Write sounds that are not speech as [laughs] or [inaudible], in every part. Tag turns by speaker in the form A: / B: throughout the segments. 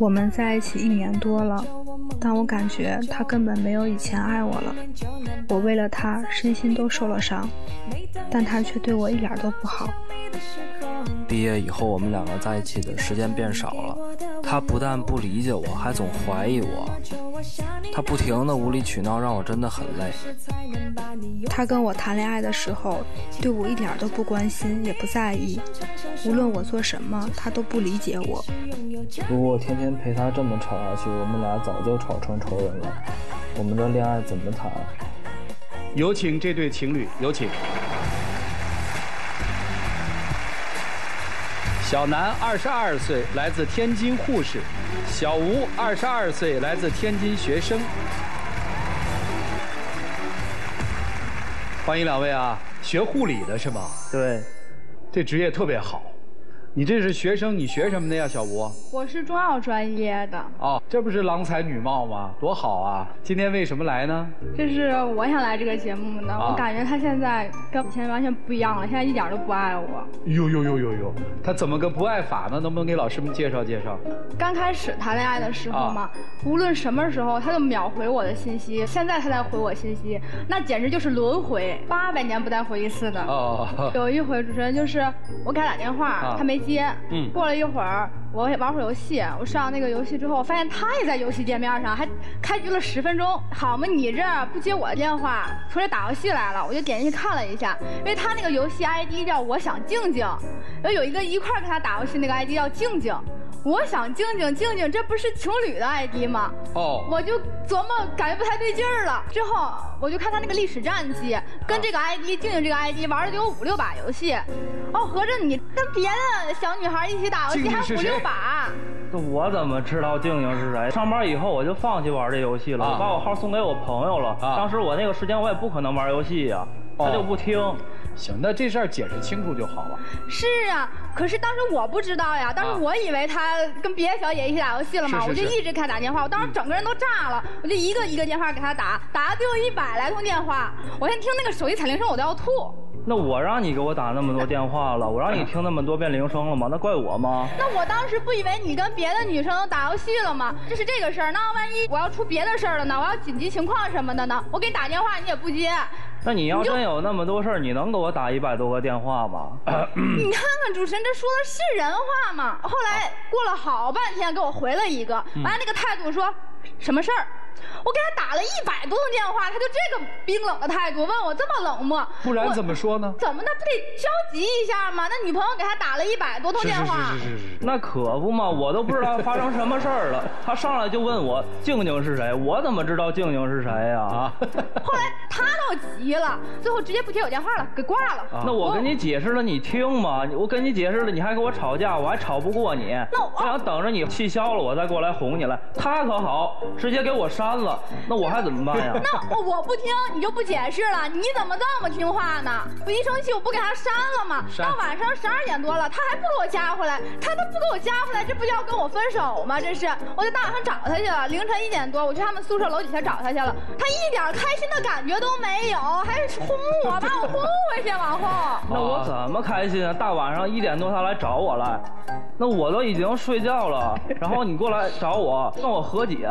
A: 我们在一起一年多了，但我感觉他根本没有以前爱我了。我为了他身心都受了伤，但他却对我一点都不好。
B: 毕业以后，我们两个在一起的时间变少了。他不但不理解我，还总怀疑我。他不停的无理取闹，让我真的很累。
A: 他跟我谈恋爱的时候，对我一点都不关心，也不在意。无论我做什么，他都不理解我。
B: 如果我天天陪他这么吵下去，我们俩早就吵成仇人了。我们的恋爱怎么谈？
C: 有请这对情侣，有请。小南二十二岁，来自天津护士；小吴二十二岁，来自天津学生。欢迎两位啊！学护理的是吗？
B: 对，
C: 这职业特别好。你这是学生，你学什么的呀，小吴？
A: 我是中药专业的。
C: 哦，这不是郎才女貌吗？多好啊！今天为什么来呢？
A: 这是我想来这个节目的。我感觉他现在跟以前完全不一样了，现在一点都不爱我。
C: 呦呦呦呦呦！他怎么个不爱法呢？能不能给老师们介绍介绍？
A: 刚开始谈恋爱的时候嘛，无论什么时候他就秒回我的信息。现在他才回我信息，那简直就是轮回，八百年不带回一次的。哦。有一回主持人就是我给他打电话，他没。接，嗯，过了一会儿，我玩会儿游戏。我上那个游戏之后，发现他也在游戏界面上，还开局了十分钟。好嘛，你这不接我的电话，出来打游戏来了。我就点进去看了一下，因为他那个游戏 ID 叫我想静静，然后有一个一块跟他打游戏那个 ID 叫静静。我想静静静静，这不是情侣的 ID 吗？哦，我就琢磨，感觉不太对劲儿了。之后我就看他那个历史战绩，跟这个 ID 静静这个 ID 玩了得有五六把游戏。哦，合着你跟别的小女孩一起打游戏还五六把？
B: 我怎么知道静静是谁？上班以后我就放弃玩这游戏了，我把我号送给我朋友了。当时我那个时间我也不可能玩游戏呀，他就不听。
C: 行，那这事儿解释清楚就好了。
A: 是啊，可是当时我不知道呀，当时我以为他跟别的小姐姐一起打游戏了嘛，我就一直给他打电话，我当时整个人都炸了，我就一个一个电话给他打，打了得有一百来通电话，我先听那个手机彩铃声我都要吐。
B: 那我让你给我打那么多电话了，我让你听那么多遍铃声了吗？那怪我吗？
A: 那我当时不以为你跟别的女生打游戏了吗？这是这个事儿，那万一我要出别的事儿了呢？我要紧急情况什么的呢？我给你打电话你也不接。
B: 那你要真有那么多事儿，你能给我打一百多个电话吗？
A: 你看看主持人，这说的是人话吗？后来过了好半天，给我回了一个，完了那个态度说，什么事儿？我给他打了一百多通电话，他就这个冰冷的态度，问我这么冷漠，
C: 不然怎么说呢？
A: 怎么的不得焦急一下吗？那女朋友给他打了一百多通电话，
C: 是是是是是，
B: 那可不嘛，我都不知道发生什么事儿了，他上来就问我静静是谁，我怎么知道静静是谁呀？啊！
A: 后来他倒急了，最后直接不接我电话了，给挂了。
B: 那我跟你解释了，你听吗？我跟你解释了，你还跟我吵架，我还吵不过你。
A: 那我
B: 想等着你气消了，我再过来哄你来。他可好，直接给我删了。那我还怎么办呀？[laughs]
A: 那我不听，你就不解释了？你怎么这么听话呢？我一生气，我不给他删了吗？到晚上十二点多了，他还不给我加回来，他都不给我加回来，这不要跟我分手吗？这是，我在大晚上找他去了，凌晨一点多，我去他们宿舍楼底下找他去了，他一点开心的感觉都没有，还是轰我，把我轰回去，往后。
B: 那我怎么开心啊？大晚上一点多他来找我了，那我都已经睡觉了，然后你过来找我，跟我和解。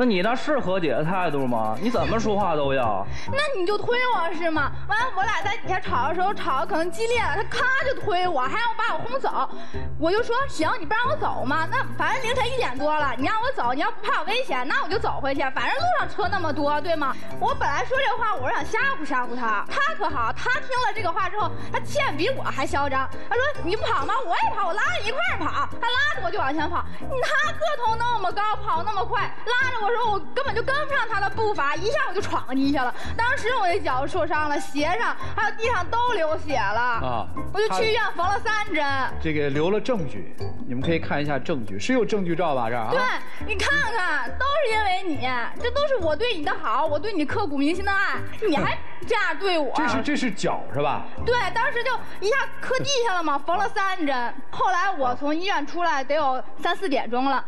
B: 那你那是和解的态度吗？你怎么说话都要？[laughs]
A: 那你就推我是吗？完了，我俩在底下吵的时候，吵的可能激烈了，他咔就推我，还让我把我轰走。我就说行，你不让我走吗？那反正凌晨一点多了，你让我走，你要不怕我危险，那我就走回去。反正路上车那么多，对吗？我本来说这话，我是想吓唬吓唬他。他可好，他听了这个话之后，他气比我还嚣张。他说你不跑吗？我也跑，我拉着你一块跑。他拉着我就往前跑。他个头那么高，跑那么快，拉着我。我说我根本就跟不上他的步伐，一下我就闯进去了。当时我的脚受伤了，鞋上还有地上都流血了啊！我就去医院缝了三针。
C: 这个留了证据，你们可以看一下证据，是有证据照吧？这儿
A: 对，你看看，都是因为你，这都是我对你的好，我对你刻骨铭心的爱，你还这样对我？
C: 这是这是脚是吧？
A: 对，当时就一下磕地下了嘛，缝了三针。后来我从医院出来得有三四点钟了。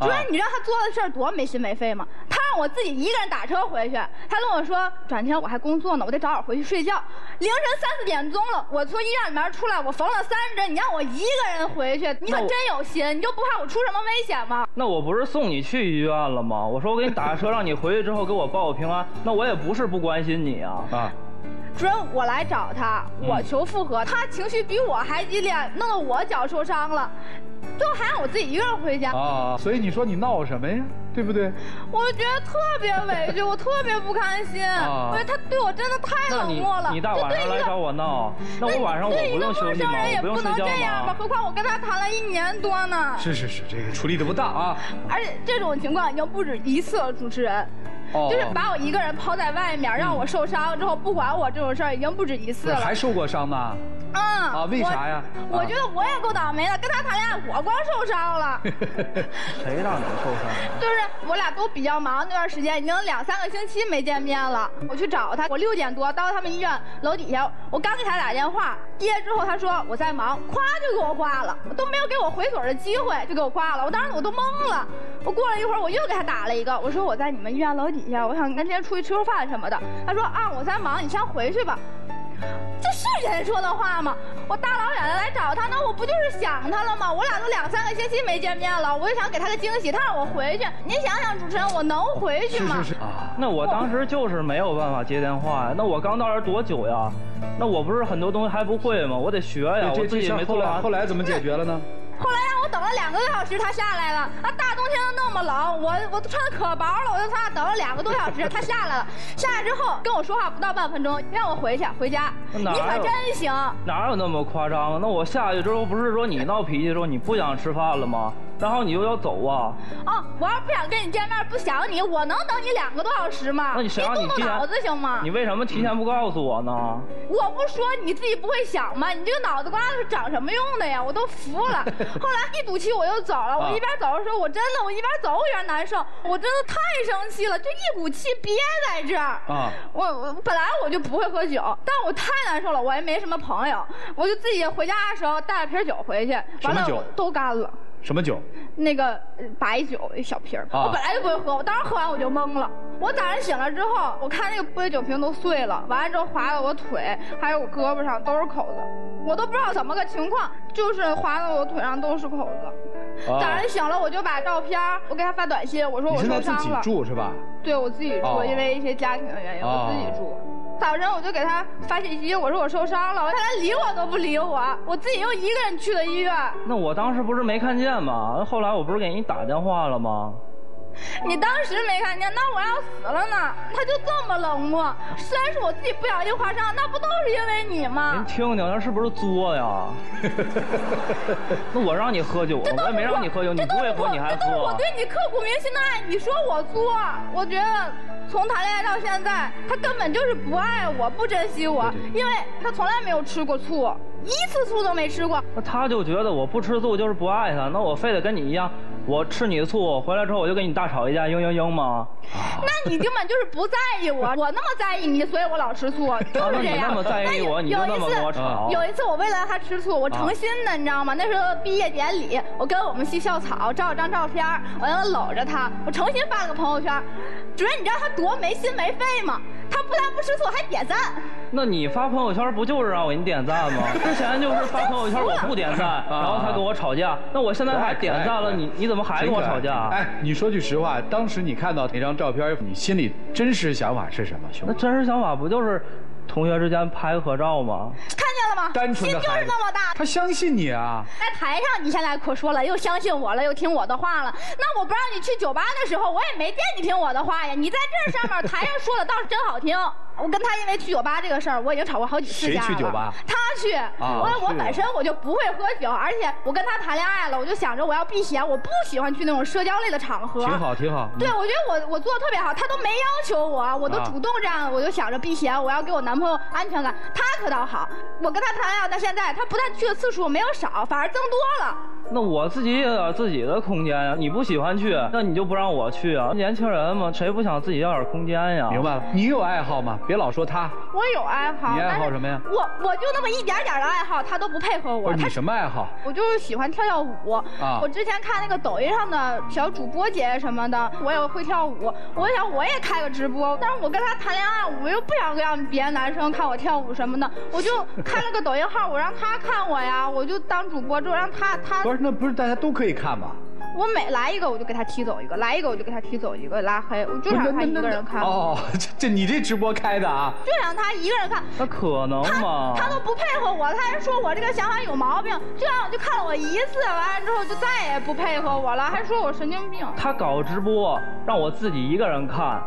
A: 主任，你知道他做的事儿多没心没肺吗？他让让我自己一个人打车回去。他跟我说，转天我还工作呢，我得早点回去睡觉。凌晨三四点钟了，我从医院里面出来，我缝了三针，你让我一个人回去，你可真有心，你就不怕我出什么危险吗？
B: 那我不是送你去医院了吗？我说我给你打车，让你回去之后给我报个平安。[laughs] 那我也不是不关心你啊啊！
A: 主任，我来找他，我求复合，他情绪比我还激烈，弄得我脚受伤了。最后还让我自己一个人回家
D: 啊！所以你说你闹什么呀？对不对？
A: 我就觉得特别委屈，我特别不开心。因为他对我真的太冷漠了。
B: 你大晚上来找我闹，那我晚上我不用休息吗？不能这样
A: 吧？何况我跟他谈了一年多呢。
D: 是是是，这个处理的不当啊！
A: 而且这种情况已经不止一次了，主持人。就是把我一个人抛在外面，让我受伤之后不管我这种事儿已经不止一次了。
D: 还受过伤呢？
A: 嗯。
D: 啊？为啥呀？
A: 我觉得我也够倒霉的，跟他谈恋爱我光受伤了。[laughs]
B: 谁让你受伤？[laughs]
A: 就是我俩都比较忙那段时间，已经两三个星期没见面了。我去找他，我六点多到他们医院楼底下，我刚给他打电话，接之后他说我在忙，咵就给我挂了，都没有给我回嘴的机会就给我挂了。我当时我都懵了。我过了一会儿我又给他打了一个，我说我在你们医院楼底下，我想跟今天出去吃个饭什么的。他说啊我在忙，你先回去吧。这是人说的话吗？我大老远的来找他，那我不就是想他了吗？我俩都两三个星期没见面了，我就想给他个惊喜，他让我回去。您想想，主持人，我能回去吗？
D: 是是是啊，
B: 那我当时就是没有办法接电话呀。那我刚到这多久呀？那我不是很多东西还不会吗？我得学呀。我自己没
D: 后来后来怎么解决了呢？
A: 后来让我等了两个多小时，他下来了。啊，大冬天的那么冷，我我都穿的可薄了，我就他等了两个多小时，[laughs] 他下来了。下来之后跟我说话不到半分钟，让我回去回家。你可真行！
B: 哪有那么夸张啊？那我下去之后不是说你闹脾气之后你不想吃饭了吗？然后你又要走啊？
A: 哦，我要不想跟你见面，不想你，我能等你两个多小时吗？
B: 那你谁让你
A: 动动脑子行吗？
B: 你为什么提前不告诉我呢？
A: 我不说你自己不会想吗？你这个脑子瓜子是长什么用的呀？我都服了。[laughs] 后来一赌气我就走了。我一边走的时候，我真的我一边走我一边难受，我真的太生气了，就一股气憋在这儿。啊！我我本来我就不会喝酒，但我太难受了，我也没什么朋友，我就自己回家的时候带了瓶酒回去，完了都干了。
D: 什么酒？
A: 那个白酒，一小瓶我本来就不会喝，我当时喝完我就懵了。我早上醒了之后，我看那个玻璃酒瓶都碎了，完了之后划到我腿，还有我胳膊上都是口子，我都不知道怎么个情况，就是划到我腿上都是口子。早上醒了，我就把照片我给他发短信，我说我受伤了。
D: 你自己住是吧？
A: 对，我自己住，因为一些家庭的原因，我自己住。早晨我就给他发信息，我说我受伤了，他连理我都不理我，我自己又一个人去了医院。
B: 那我当时不是没看见吗？那后来我不是给你打电话了吗？
A: 你当时没看见，那我要死了呢。他就这么冷漠，虽然是我自己不小心划伤，那不都是因为你吗？
B: 您听听，那是不是作呀？[laughs] 那我让你喝酒，我也没让你喝酒，你不会喝你还喝？
A: 这都是我对你刻骨铭心的爱，你说我作？我觉得从谈恋爱到现在，他根本就是不爱我，不珍惜我，因为他从来没有吃过醋。一次醋都没吃过，
B: 那他就觉得我不吃醋就是不爱他，那我非得跟你一样，我吃你的醋，回来之后我就跟你大吵一架，嘤嘤嘤吗？
A: 那你根本就是不在意我，[laughs] 我那么在意你，所以我老吃醋，就是这样。
B: 那么在意我，你就那么跟我吵。
A: 有一次我为了他吃醋，我诚心的，你知道吗？那时候毕业典礼，我跟我们系校草照了张照片，我让他搂着他，我诚心发了个朋友圈。主任，你知道他多没心没肺吗？他不但不吃醋，还点赞。
B: 那你发朋友圈不就是让我给你点赞吗？之前就是发朋友圈我不点赞，[laughs] 然后他跟我吵架。那我现在还点赞了，你你怎么还跟我吵架？
D: 哎，你说句实话，当时你看到那张照片，你心里真实想法是什么，兄弟？
B: 那真实想法不就是同学之间拍个合照吗？
A: 看见了吗？
D: 单纯
A: 的心就是那么大。
D: 他相信你啊！
A: 在台上你现在可说了，又相信我了，又听我的话了。那我不让你去酒吧的时候，我也没见你听我的话呀。你在这上面台上说的倒是真好听。我跟他因为去酒吧这个事儿，我已经吵过好几次架了。
D: 谁去酒吧？
A: 他去。我我本身我就不会喝酒，而且我跟他谈恋爱了，我就想着我要避嫌，我不喜欢去那种社交类的场合。
D: 挺好，挺好。
A: 对，我觉得我我做的特别好，他都没要求我，我都主动这样，我就想着避嫌，我要给我男朋友安全感。他可倒好，我跟他谈恋爱到现在，他不但去的次数没有少，反而增多了。
B: 那我自己也有自己的空间呀，你不喜欢去，那你就不让我去啊？年轻人嘛，谁不想自己要点空间呀？
D: 明白了，你有爱好吗？别老说他。
A: 我有爱好。
D: 你爱好什么呀？
A: 我我就那么一点点的爱好，他都不配合我。
D: 你什么爱好？
A: 我就是喜欢跳跳舞。啊。我之前看那个抖音上的小主播姐什么的，我也会跳舞。我想我也开个直播，但是我跟他谈恋爱，我又不想让别的男生看我跳舞什么的，我就开了个抖音号，我让他看我呀，我就当主播之后让他他。
D: 不是，那不是大家都可以看吗？
A: 我每来一个我就给他踢走一个，来一个我就给他踢走一个，拉黑，我就让他一个人看。哦，
D: 这这你这直播开的啊？
A: 就想他一个人看。
B: 那可能吗？
A: 他都不配合我，他还说我这个想法有毛病，这样就看了我一次，完了之后就再也不配合我了，还说我神经病。
B: 他搞直播让我自己一个人看。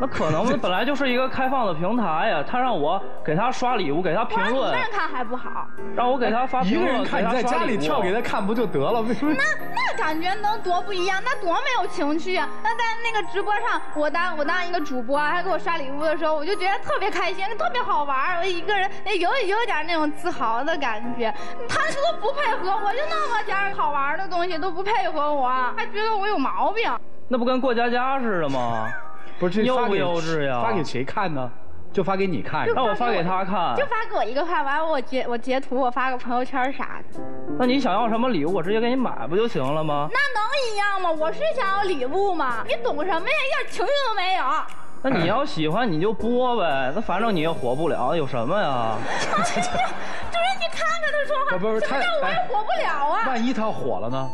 B: 那可能吗 [laughs] 本来就是一个开放的平台呀，他让我给他刷礼物，给他评论。
A: 一个人看还不好。
B: 让我给他发评论，
D: 一个人看你在家里跳给他看不就得了？为什么？
A: 那那感觉能多不一样？那多没有情趣啊！那在那个直播上，我当我当一个主播，他给我刷礼物的时候，我就觉得特别开心，特别好玩我一个人有有点那种自豪的感觉。他都不配合，我就那么点好玩的东西都不配合我，还觉得我有毛病。
B: 那不跟过家家似的吗？
D: 不是
B: 幼不幼稚呀？
D: 发给谁看呢？就发给你看。
B: 那我发给他看。
A: 就发给我一个看，完了我截我截图，我发个朋友圈啥的。
B: 那你想要什么礼物，我直接给你买不就行了吗？
A: 那能一样吗？我是想要礼物吗。你懂什么呀？一点情绪都没有。
B: 那你要喜欢你就播呗，那反正你也火不了，有什么呀？
A: 主任，你看看他说话，不是他，我也火不了啊。
D: 万一他火了呢？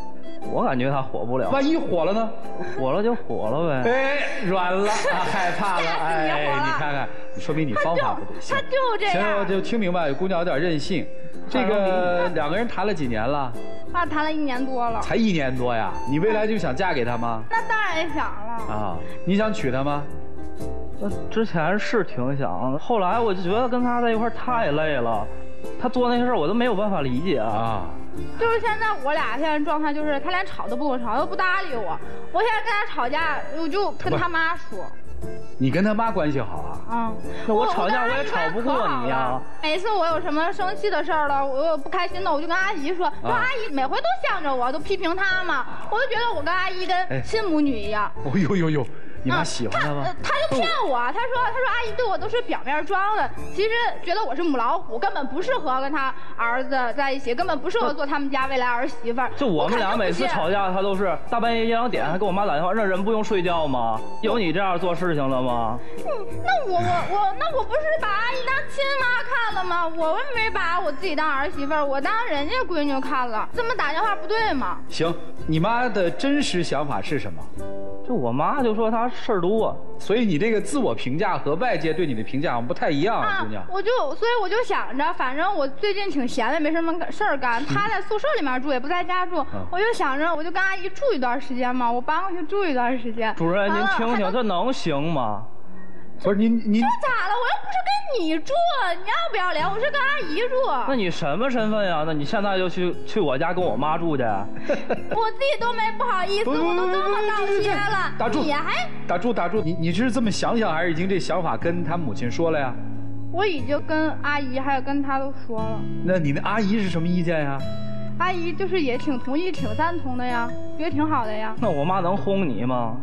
B: 我感觉他火不了，
D: 万一火了呢？
B: 火了就火了呗。
D: 哎，软了，[laughs] 害怕了。哎，你看看，说明你方法不对。
A: 他就这样。
D: 行，我就听明白，姑娘有点任性。这个两个人谈了几年了？
A: 啊，谈了一年多了。
D: 才一年多呀？你未来就想嫁给他吗？
A: 那当然想了。啊，
D: 你想娶她吗？
B: 那之前是挺想，后来我就觉得跟他在一块太累了，他做那些事我都没有办法理解啊。
A: 就是现在我俩现在状态就是，他连吵都不跟我吵，都不搭理我。我现在跟他吵架，我就跟他妈说。
D: 你跟他妈关系好啊？
B: 嗯。那我吵架我也吵不过你呀。
A: 每次我有什么生气的事儿了，我有不开心的，我就跟阿姨说。说阿姨每回都向着我，都批评他嘛。我就觉得我跟阿姨跟亲母女一样。
D: 哦呦呦呦。你妈喜欢他吗？
A: 他就骗我，他说他说阿姨对我都是表面装的，其实觉得我是母老虎，根本不适合跟他儿子在一起，根本不适合做他们家未来儿媳妇儿。
B: 就我们俩每次吵架，他都是大半夜一两点还给我妈打电话，那人不用睡觉吗？有你这样做事情的吗？
A: 嗯，那我我我那我不是把阿姨当亲妈看了吗？我没把我自己当儿媳妇儿，我当人家闺女看了，这么打电话不对吗？
D: 行，你妈的真实想法是什么？
B: 就我妈就说她事儿多，
D: 所以你这个自我评价和外界对你的评价不太一样，姑娘。
A: 我就所以我就想着，反正我最近挺闲的，没什么事儿干。她在宿舍里面住，也不在家住，我就想着，我就跟阿姨住一段时间嘛，我搬过去住一段时间。
B: 主任，您听听，这能行吗？
D: 不是您您
A: 这咋了？我又不是跟你住，你要不要脸？我是跟阿姨住。
B: 那你什么身份呀？那你现在就去去我家跟我妈住去？[laughs]
A: 我自己都没不好意思，我都这么道歉了，
D: 打住！
A: 你还
D: 打住打住！你你是这么想想，还是已经这想法跟他母亲说了呀？
A: 我已经跟阿姨还有跟他都说了。
D: 那你那阿姨是什么意见呀？
A: 阿姨就是也挺同意、挺赞同的呀，觉得挺好的呀。
B: 那我妈能轰你吗？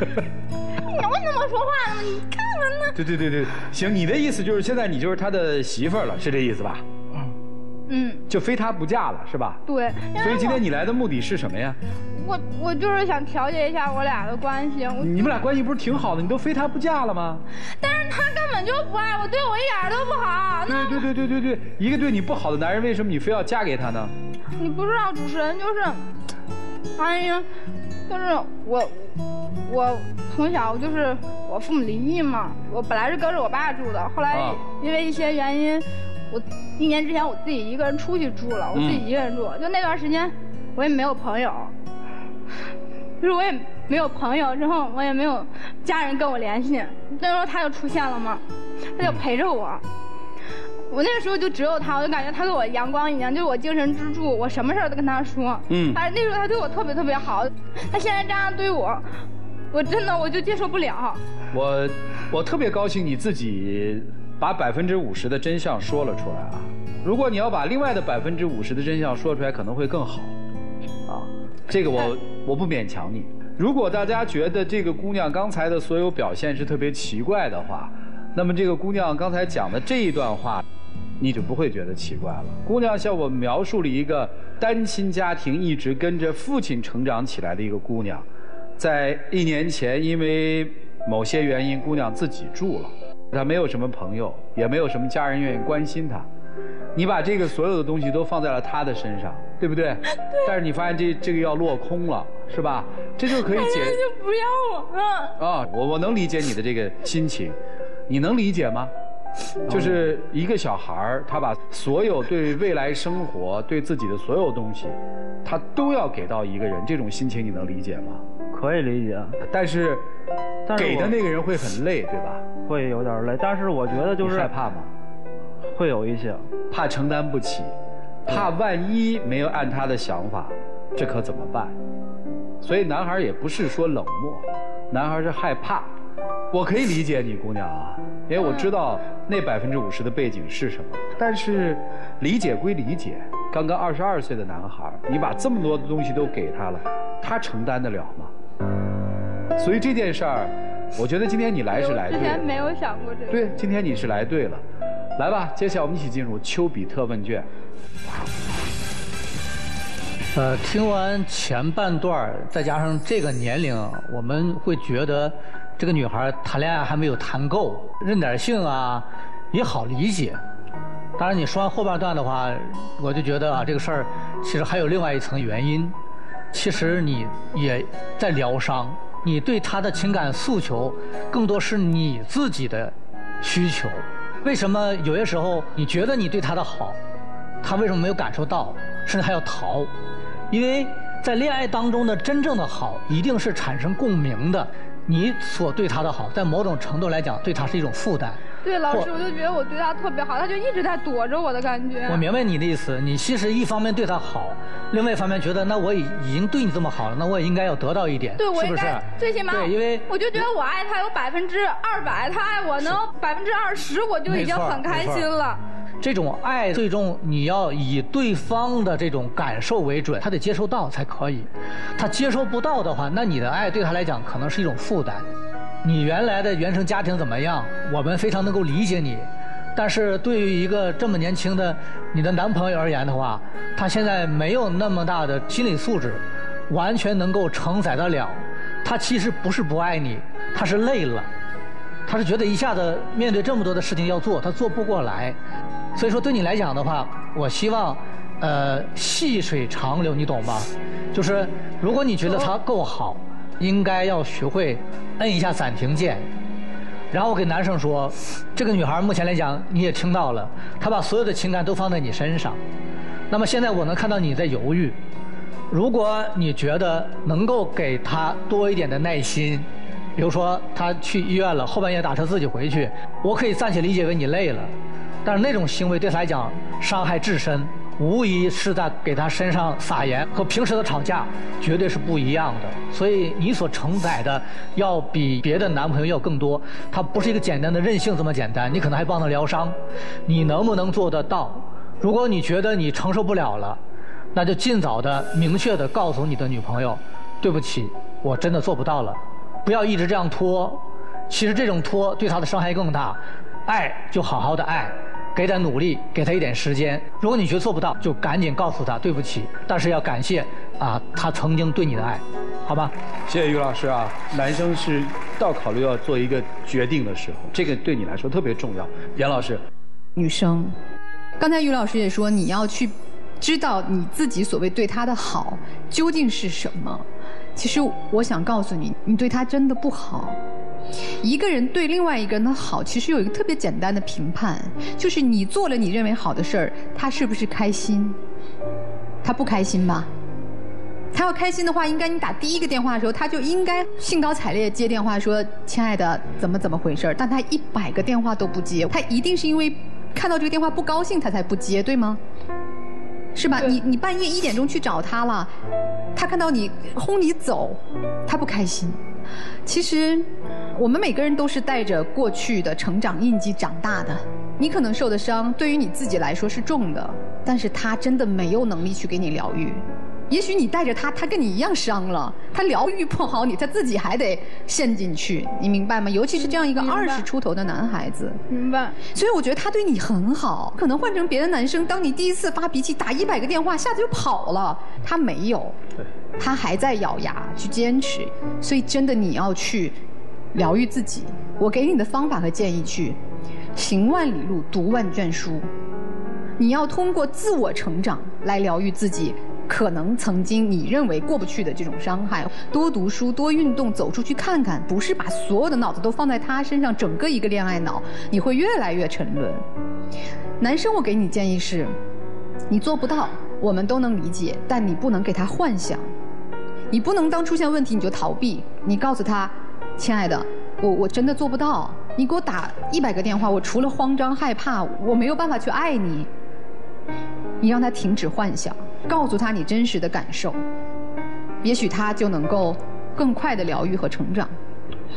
B: [laughs]
A: 你为什么说话呢？你看看呢？
D: 对对对对，行，你的意思就是现在你就是他的媳妇儿了，是这意思吧？嗯，
A: 嗯，
D: 就非他不嫁了，是吧？
A: 对。
D: 所以今天你来的目的是什么呀？
A: 我我就是想调节一下我俩的关系。
D: 你们俩关系不是挺好的？你都非他不嫁了吗？
A: 但是他根本就不爱我，对我一点都不好。
D: 对对对对对对，一个对你不好的男人，为什么你非要嫁给他呢？
A: 你不知道，主持人就是，哎呀，就是我。我从小就是我父母离异嘛，我本来是跟着我爸住的，后来因为一些原因，我一年之前我自己一个人出去住了，我自己一个人住，就那段时间我也没有朋友，[laughs] 就是我也没有朋友，之后我也没有家人跟我联系，那时候他就出现了嘛，他就陪着我，我那个时候就只有他，我就感觉他跟我阳光一样，就是我精神支柱，我什么事儿都跟他说，嗯，但是那时候他对我特别特别好，他现在这样对我。我真的我就接受不了。
D: 我我特别高兴你自己把百分之五十的真相说了出来啊！如果你要把另外的百分之五十的真相说出来，可能会更好。啊这个我我不勉强你。如果大家觉得这个姑娘刚才的所有表现是特别奇怪的话，那么这个姑娘刚才讲的这一段话，你就不会觉得奇怪了。姑娘向我描述了一个单亲家庭一直跟着父亲成长起来的一个姑娘，在一年前因为某些原因，姑娘自己住了，她没有什么朋友，也没有什么家人愿意关心她。你把这个所有的东西都放在了她的身上，对不对？对。但是你发现这这个要落空了，是吧？这就可以解。
A: 就不要我了。
D: 啊，我我能理解你的这个心情，你能理解吗？就是一个小孩儿，他把所有对未来生活、对自己的所有东西，他都要给到一个人，这种心情你能理解吗？
B: 可以理解，
D: 但是，给的那个人会很累，对吧？
B: 会有点累，但是我觉得就是
D: 害怕吗？
B: 会有一些，
D: 怕承担不起，怕万一没有按他的想法，这可怎么办？所以男孩也不是说冷漠，男孩是害怕。我可以理解你姑娘啊，因为我知道那百分之五十的背景是什么。但是，理解归理解，刚刚二十二岁的男孩，你把这么多的东西都给他了，他承担得了吗？所以这件事儿，我觉得今天你来是来对。之
A: 前没有想过这个。
D: 对，今天你是来对了。来吧，接下来我们一起进入丘比特问卷。
E: 呃，听完前半段再加上这个年龄，我们会觉得这个女孩谈恋爱还没有谈够，认点性啊，也好理解。当然，你说完后半段的话，我就觉得啊，这个事儿其实还有另外一层原因。其实你也在疗伤，你对他的情感诉求更多是你自己的需求。为什么有些时候你觉得你对他的好，他为什么没有感受到，甚至还要逃？因为在恋爱当中的真正的好，一定是产生共鸣的。你所对他的好，在某种程度来讲，对他是一种负担。
A: 对，老师，我就觉得我对他特别好，他就一直在躲着我的感觉。
E: 我明白你的意思，你其实一方面对他好，另外一方面觉得，那我已已经对你这么好了，那我也应该要得到一点，
A: 对，我
E: 是不是？
A: 最起码，
E: 对，因为
A: 我就觉得我爱他有百分之二百，他爱我能百分之二十，我就已经很开心了。
E: 这种爱最终你要以对方的这种感受为准，他得接受到才可以。他接受不到的话，那你的爱对他来讲可能是一种负担。你原来的原生家庭怎么样？我们非常能够理解你，但是对于一个这么年轻的你的男朋友而言的话，他现在没有那么大的心理素质，完全能够承载得了。他其实不是不爱你，他是累了，他是觉得一下子面对这么多的事情要做，他做不过来。所以说，对你来讲的话，我希望，呃，细水长流，你懂吧？就是如果你觉得他够好，应该要学会摁一下暂停键。然后我给男生说，这个女孩目前来讲，你也听到了，她把所有的情感都放在你身上。那么现在我能看到你在犹豫。如果你觉得能够给她多一点的耐心，比如说她去医院了，后半夜打车自己回去，我可以暂且理解为你累了。但是那种行为对她来讲伤害至深，无疑是在给他身上撒盐，和平时的吵架绝对是不一样的。所以你所承载的要比别的男朋友要更多。他不是一个简单的任性这么简单，你可能还帮他疗伤。你能不能做得到？如果你觉得你承受不了了，那就尽早的明确的告诉你的女朋友，对不起，我真的做不到了。不要一直这样拖，其实这种拖对他的伤害更大。爱就好好的爱。给点努力，给他一点时间。如果你觉得做不到，就赶紧告诉他对不起。但是要感谢啊，他曾经对你的爱，好吧？
D: 谢谢于老师啊。男生是到考虑要做一个决定的时候，这个对你来说特别重要。严老师，
F: 女生，刚才于老师也说你要去知道你自己所谓对他的好究竟是什么。其实我想告诉你，你对他真的不好。一个人对另外一个人的好，其实有一个特别简单的评判，就是你做了你认为好的事儿，他是不是开心？他不开心吧？他要开心的话，应该你打第一个电话的时候，他就应该兴高采烈接电话说：“亲爱的，怎么怎么回事？”但他一百个电话都不接，他一定是因为看到这个电话不高兴，他才不接，对吗？是吧？你你半夜一点钟去找他了，他看到你轰你走，他不开心。其实，我们每个人都是带着过去的成长印记长大的。你可能受的伤，对于你自己来说是重的，但是他真的没有能力去给你疗愈。也许你带着他，他跟你一样伤了，他疗愈不好你，他自己还得陷进去，你明白吗？尤其是这样一个二十出头的男孩子，
A: 明白。
F: 所以我觉得他对你很好。可能换成别的男生，当你第一次发脾气，打一百个电话，下次就跑了。他没有，他还在咬牙去坚持。所以真的你要去疗愈自己。我给你的方法和建议去。行万里路，读万卷书。你要通过自我成长来疗愈自己，可能曾经你认为过不去的这种伤害。多读书，多运动，走出去看看，不是把所有的脑子都放在他身上，整个一个恋爱脑，你会越来越沉沦。男生，我给你建议是，你做不到，我们都能理解，但你不能给他幻想，你不能当出现问题你就逃避，你告诉他，亲爱的。我我真的做不到。你给我打一百个电话，我除了慌张害怕，我没有办法去爱你。你让他停止幻想，告诉他你真实的感受，也许他就能够更快的疗愈和成长。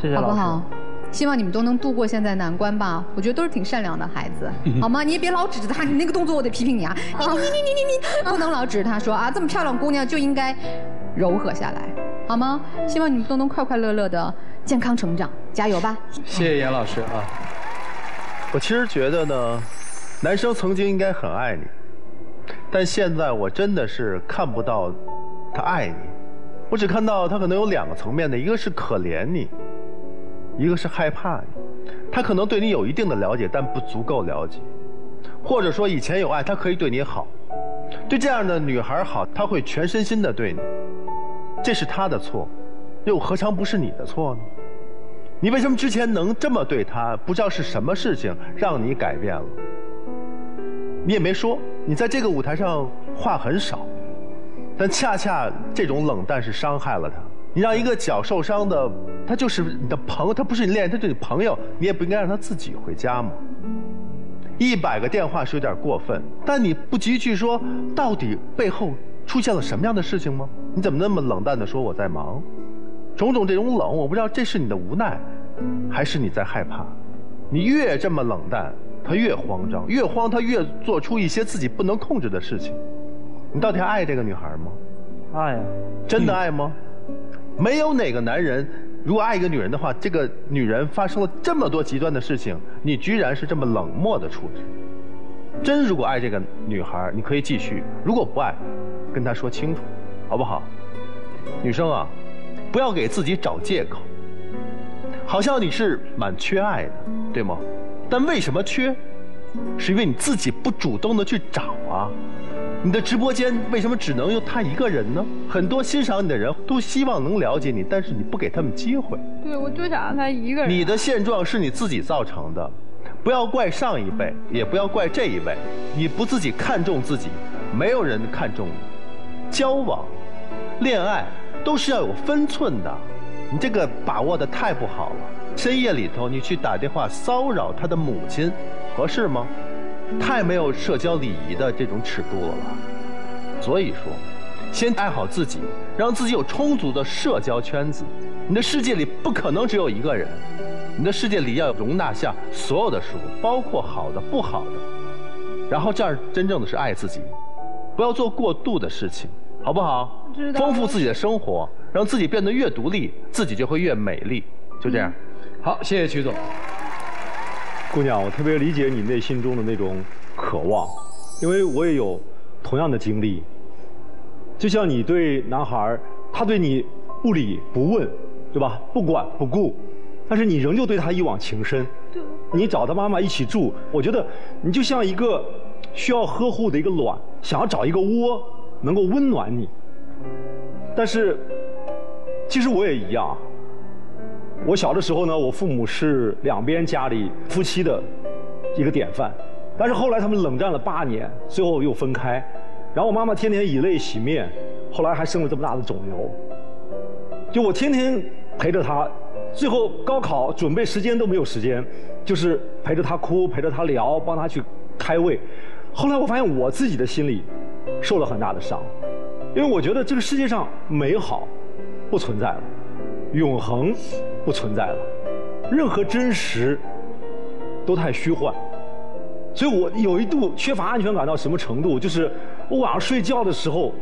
B: 谢谢
F: 好不好？希望你们都能度过现在难关吧。我觉得都是挺善良的孩子，[laughs] 好吗？你也别老指着他，你那个动作我得批评你啊！你你你你你你，不能老指着他说啊，这么漂亮姑娘就应该柔和下来，好吗？希望你们都能快快乐乐的。健康成长，加油吧！
D: 谢谢严老师啊。
G: 我其实觉得呢，男生曾经应该很爱你，但现在我真的是看不到他爱你，我只看到他可能有两个层面的，一个是可怜你，一个是害怕你。他可能对你有一定的了解，但不足够了解，或者说以前有爱，他可以对你好，对这样的女孩好，他会全身心的对你，这是他的错，又何尝不是你的错呢？你为什么之前能这么对他？不知道是什么事情让你改变了？你也没说，你在这个舞台上话很少，但恰恰这种冷淡是伤害了他。你让一个脚受伤的，他就是你的朋友，他不是你恋人，他是你朋友，你也不应该让他自己回家吗？一百个电话是有点过分，但你不急去说到底背后出现了什么样的事情吗？你怎么那么冷淡的说我在忙？种种这种冷，我不知道这是你的无奈，还是你在害怕。你越这么冷淡，他越慌张，越慌他越做出一些自己不能控制的事情。你到底爱这个女孩吗？
B: 爱呀，
G: 真的爱吗？没有哪个男人，如果爱一个女人的话，这个女人发生了这么多极端的事情，你居然是这么冷漠的处置。真如果爱这个女孩，你可以继续；如果不爱，跟她说清楚，好不好？女生啊。不要给自己找借口，好像你是蛮缺爱的，对吗？但为什么缺？是因为你自己不主动的去找啊。你的直播间为什么只能有他一个人呢？很多欣赏你的人都希望能了解你，但是你不给他们机会。
A: 对，我就想让他一个人。
G: 你的现状是你自己造成的，不要怪上一辈，也不要怪这一辈。你不自己看重自己，没有人看重你。交往，恋爱。都是要有分寸的，你这个把握的太不好了。深夜里头你去打电话骚扰他的母亲，合适吗？太没有社交礼仪的这种尺度了吧。所以说，先爱好自己，让自己有充足的社交圈子。你的世界里不可能只有一个人，你的世界里要容纳下所有的事物，包括好的、不好的。然后这样真正的是爱自己，不要做过度的事情。好不好？丰富自己的生活，让自己变得越独立，自己就会越美丽。就这样，
D: 好，谢谢曲总。
H: 姑娘，我特别理解你内心中的那种渴望，因为我也有同样的经历。就像你对男孩，他对你不理不问，对吧？不管不顾，但是你仍旧对他一往情深。
A: 对。
H: 你找他妈妈一起住，我觉得你就像一个需要呵护的一个卵，想要找一个窝。能够温暖你，但是，其实我也一样。我小的时候呢，我父母是两边家里夫妻的一个典范，但是后来他们冷战了八年，最后又分开。然后我妈妈天天以泪洗面，后来还生了这么大的肿瘤。就我天天陪着她，最后高考准备时间都没有时间，就是陪着她哭，陪着她聊，帮她去开胃。后来我发现我自己的心里。受了很大的伤，因为我觉得这个世界上美好不存在了，永恒不存在了，任何真实都太虚幻，所以我有一度缺乏安全感到什么程度？就是我晚上睡觉的时候，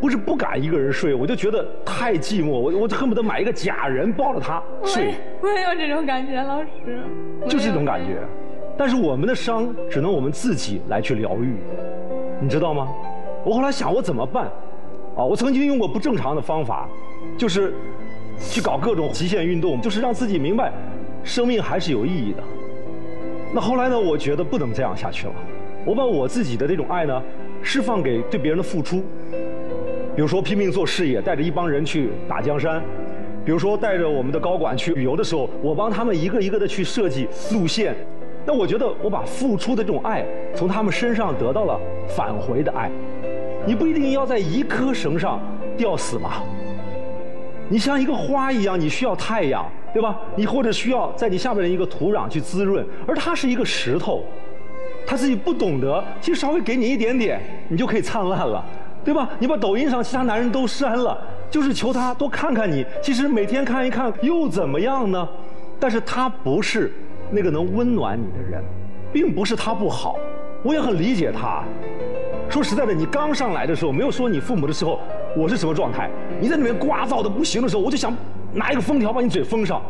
H: 不是不敢一个人睡，我就觉得太寂寞，我我恨不得买一个假人抱着他睡。
A: 我也有这种感觉，老师。
H: 就是这种感觉，但是我们的伤只能我们自己来去疗愈，你知道吗？我后来想我怎么办？啊，我曾经用过不正常的方法，就是去搞各种极限运动，就是让自己明白，生命还是有意义的。那后来呢？我觉得不能这样下去了，我把我自己的这种爱呢，释放给对别人的付出。比如说拼命做事业，带着一帮人去打江山；比如说带着我们的高管去旅游的时候，我帮他们一个一个的去设计路线。那我觉得我把付出的这种爱从他们身上得到了返回的爱。你不一定要在一棵绳上吊死吧？你像一个花一样，你需要太阳，对吧？你或者需要在你下面的一个土壤去滋润，而它是一个石头，他自己不懂得，其实稍微给你一点点，你就可以灿烂了。对吧？你把抖音上其他男人都删了，就是求他多看看你。其实每天看一看又怎么样呢？但是他不是那个能温暖你的人，并不是他不好，我也很理解他。说实在的，你刚上来的时候，没有说你父母的时候，我是什么状态？你在里面聒噪的不行的时候，我就想拿一个封条把你嘴封上，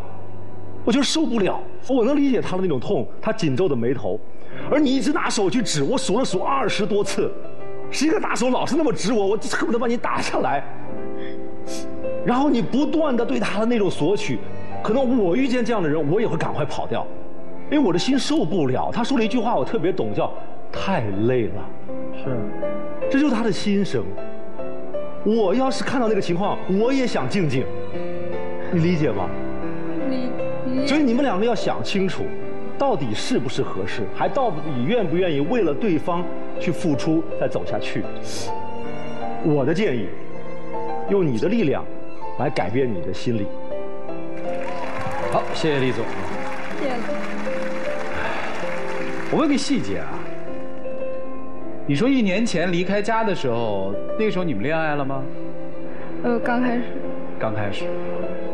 H: 我就受不了。我能理解他的那种痛，他紧皱的眉头，而你一直拿手去指，我数了数二十多次。是一个打手老是那么指我，我恨不得把你打下来。然后你不断的对他的那种索取，可能我遇见这样的人，我也会赶快跑掉，因为我的心受不了。他说了一句话，我特别懂，叫“太累了”。
D: 是，
H: 这就是他的心声。我要是看到那个情况，我也想静静。你理解吗？
A: 理。
H: 所以你们两个要想清楚。到底是不是合适？还到底愿不愿意为了对方去付出，再走下去？我的建议，用你的力量来改变你的心理。
D: 好，谢谢李总。
A: 谢谢。
D: 我问个细节啊，你说一年前离开家的时候，那个时候你们恋爱了吗？
A: 呃，刚开始。
D: 刚开始。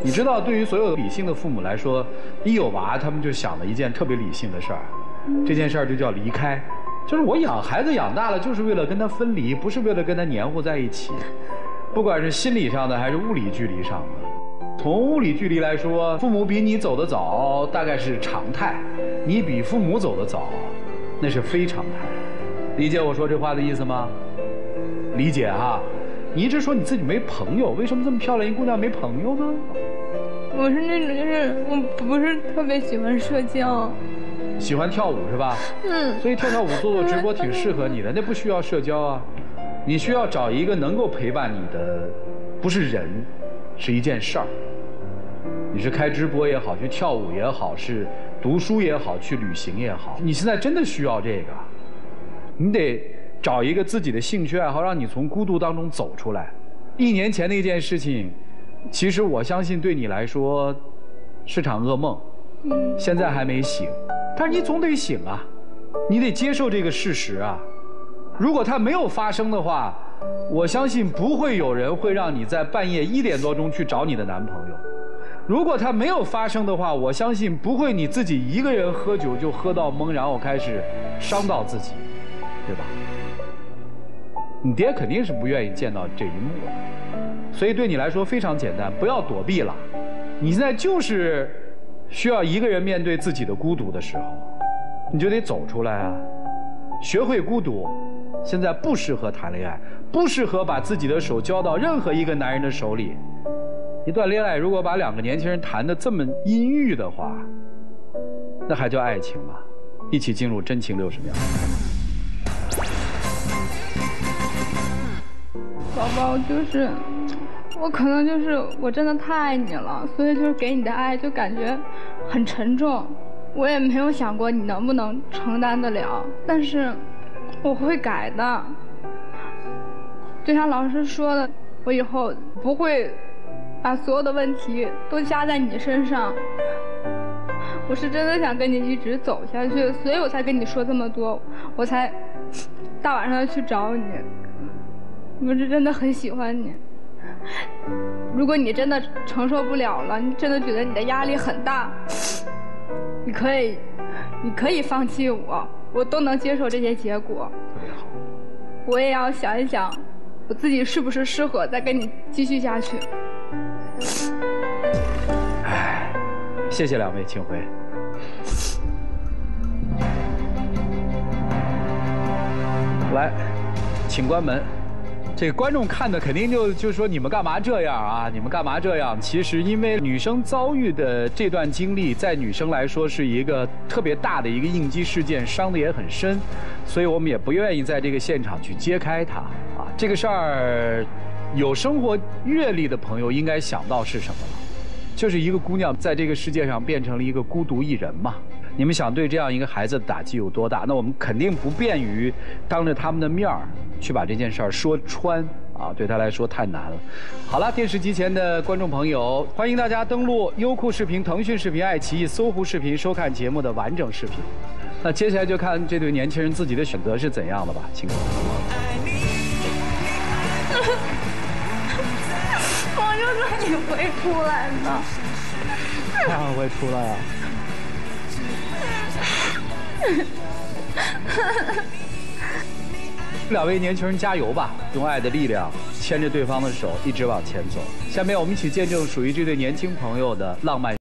D: 你知道，对于所有理性的父母来说，一有娃，他们就想了一件特别理性的事儿，这件事儿就叫离开，就是我养孩子养大了，就是为了跟他分离，不是为了跟他黏糊在一起，不管是心理上的还是物理距离上的。从物理距离来说，父母比你走得早，大概是常态；你比父母走得早，那是非常态。理解我说这话的意思吗？理解哈。你一直说你自己没朋友，为什么这么漂亮一姑娘没朋友呢？
A: 我是那种，就是我不是特别喜欢社交，
D: 喜欢跳舞是吧？
A: 嗯。
D: 所以跳跳舞、做做直播挺适合你的，那不需要社交啊。你需要找一个能够陪伴你的，不是人，是一件事儿。你是开直播也好，去跳舞也好，是读书也好，去旅行也好，你现在真的需要这个，你得。找一个自己的兴趣爱好，让你从孤独当中走出来。一年前那件事情，其实我相信对你来说是场噩梦，嗯现在还没醒，但是你总得醒啊，你得接受这个事实啊。如果它没有发生的话，我相信不会有人会让你在半夜一点多钟去找你的男朋友。如果它没有发生的话，我相信不会你自己一个人喝酒就喝到懵，然后开始伤到自己，对吧？你爹肯定是不愿意见到这一幕，所以对你来说非常简单，不要躲避了。你现在就是需要一个人面对自己的孤独的时候，你就得走出来啊，学会孤独。现在不适合谈恋爱，不适合把自己的手交到任何一个男人的手里。一段恋爱如果把两个年轻人谈的这么阴郁的话，那还叫爱情吗？一起进入真情六十秒。
A: 宝宝就是，我可能就是我真的太爱你了，所以就是给你的爱就感觉很沉重。我也没有想过你能不能承担得了，但是我会改的。就像老师说的，我以后不会把所有的问题都加在你身上。我是真的想跟你一直走下去，所以我才跟你说这么多，我才大晚上的去找你。我是真的很喜欢你。如果你真的承受不了了，你真的觉得你的压力很大，你可以，你可以放弃我，我都能接受这些结果。我也要想一想，我自己是不是适合再跟你继续下去。
D: 哎，谢谢两位，请回。来，请关门。这观众看的肯定就就说你们干嘛这样啊？你们干嘛这样？其实因为女生遭遇的这段经历，在女生来说是一个特别大的一个应激事件，伤的也很深，所以我们也不愿意在这个现场去揭开它啊。这个事儿，有生活阅历的朋友应该想到是什么了，就是一个姑娘在这个世界上变成了一个孤独一人嘛。你们想对这样一个孩子的打击有多大？那我们肯定不便于当着他们的面儿去把这件事儿说穿啊，对他来说太难了。好了，电视机前的观众朋友，欢迎大家登录优酷视频、腾讯视频、爱奇艺、搜狐视频收看节目的完整视频。那接下来就看这对年轻人自己的选择是怎样的吧，请。[laughs]
A: 我就说你会出来呢，
B: 当然会出来啊。[laughs]
D: 两位年轻人加油吧！用爱的力量牵着对方的手，一直往前走。下面我们一起见证属于这对年轻朋友的浪漫。